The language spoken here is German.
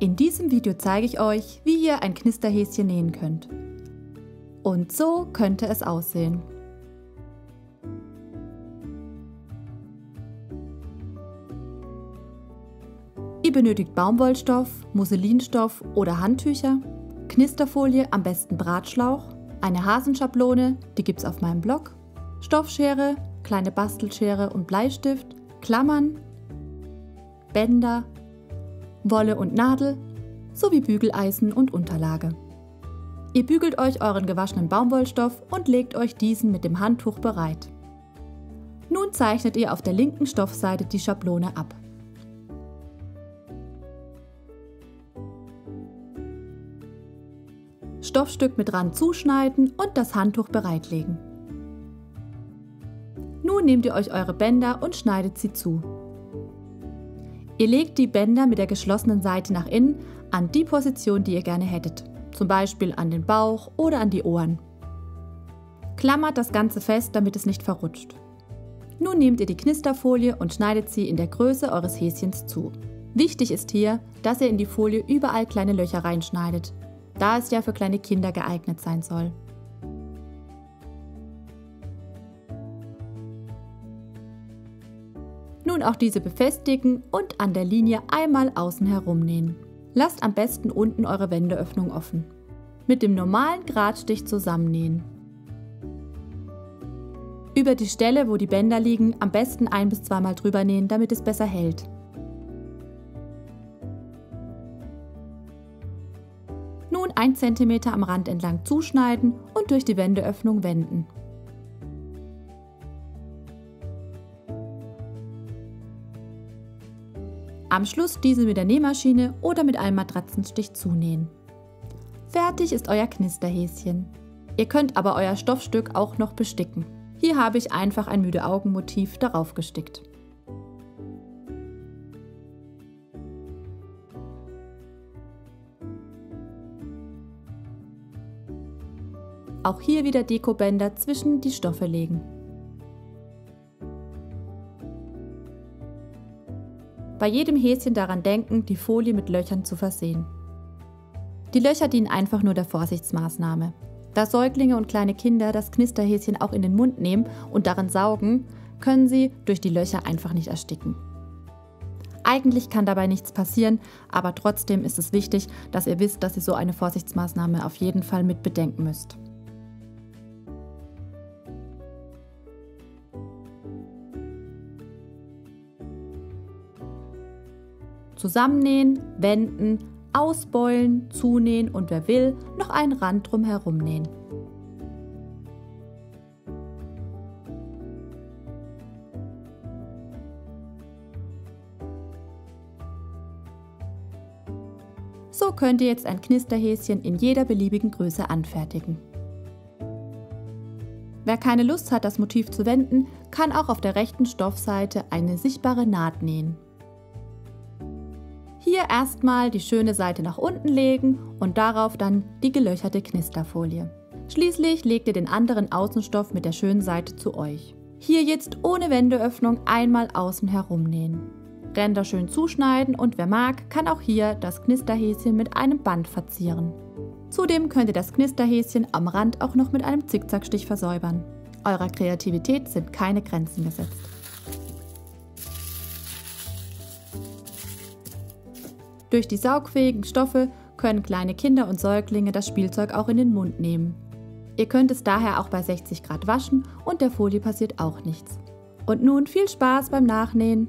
In diesem Video zeige ich euch, wie ihr ein Knisterhäschen nähen könnt. Und so könnte es aussehen. Ihr benötigt Baumwollstoff, Musselinstoff oder Handtücher, Knisterfolie, am besten Bratschlauch, eine Hasenschablone, die gibt's auf meinem Blog, Stoffschere, kleine Bastelschere und Bleistift, Klammern, Bänder, Wolle und Nadel sowie Bügeleisen und Unterlage. Ihr bügelt euch euren gewaschenen Baumwollstoff und legt euch diesen mit dem Handtuch bereit. Nun zeichnet ihr auf der linken Stoffseite die Schablone ab. Stoffstück mit Rand zuschneiden und das Handtuch bereitlegen. Nun nehmt ihr euch eure Bänder und schneidet sie zu. Ihr legt die Bänder mit der geschlossenen Seite nach innen an die Position, die ihr gerne hättet, zum Beispiel an den Bauch oder an die Ohren. Klammert das Ganze fest, damit es nicht verrutscht. Nun nehmt ihr die Knisterfolie und schneidet sie in der Größe eures Häschens zu. Wichtig ist hier, dass ihr in die Folie überall kleine Löcher reinschneidet, da es ja für kleine Kinder geeignet sein soll. Nun auch diese befestigen und an der Linie einmal außen herum nähen. Lasst am besten unten eure Wendeöffnung offen. Mit dem normalen Gradstich zusammennähen. Über die Stelle, wo die Bänder liegen, am besten ein- bis zweimal drüber nähen, damit es besser hält. Nun 1 cm am Rand entlang zuschneiden und durch die Wendeöffnung wenden. Am Schluss diese mit der Nähmaschine oder mit einem Matratzenstich zunähen. Fertig ist euer Knisterhäschen. Ihr könnt aber euer Stoffstück auch noch besticken. Hier habe ich einfach ein müde Augenmotiv darauf gestickt. Auch hier wieder Dekobänder zwischen die Stoffe legen. Bei jedem Häschen daran denken, die Folie mit Löchern zu versehen. Die Löcher dienen einfach nur der Vorsichtsmaßnahme. Da Säuglinge und kleine Kinder das Knisterhäschen auch in den Mund nehmen und darin saugen, können sie durch die Löcher einfach nicht ersticken. Eigentlich kann dabei nichts passieren, aber trotzdem ist es wichtig, dass ihr wisst, dass ihr so eine Vorsichtsmaßnahme auf jeden Fall mit bedenken müsst. Zusammennähen, wenden, ausbeulen, zunähen und wer will, noch einen Rand drumherum nähen. So könnt ihr jetzt ein Knisterhäschen in jeder beliebigen Größe anfertigen. Wer keine Lust hat, das Motiv zu wenden, kann auch auf der rechten Stoffseite eine sichtbare Naht nähen. Hier erstmal die schöne Seite nach unten legen und darauf dann die gelöcherte Knisterfolie. Schließlich legt ihr den anderen Außenstoff mit der schönen Seite zu euch. Hier jetzt ohne Wendeöffnung einmal außen herum nähen. Ränder schön zuschneiden und wer mag, kann auch hier das Knisterhäschen mit einem Band verzieren. Zudem könnt ihr das Knisterhäschen am Rand auch noch mit einem Zickzackstich versäubern. Eurer Kreativität sind keine Grenzen gesetzt. Durch die saugfähigen Stoffe können kleine Kinder und Säuglinge das Spielzeug auch in den Mund nehmen. Ihr könnt es daher auch bei 60 Grad waschen und der Folie passiert auch nichts. Und nun viel Spaß beim Nachnähen!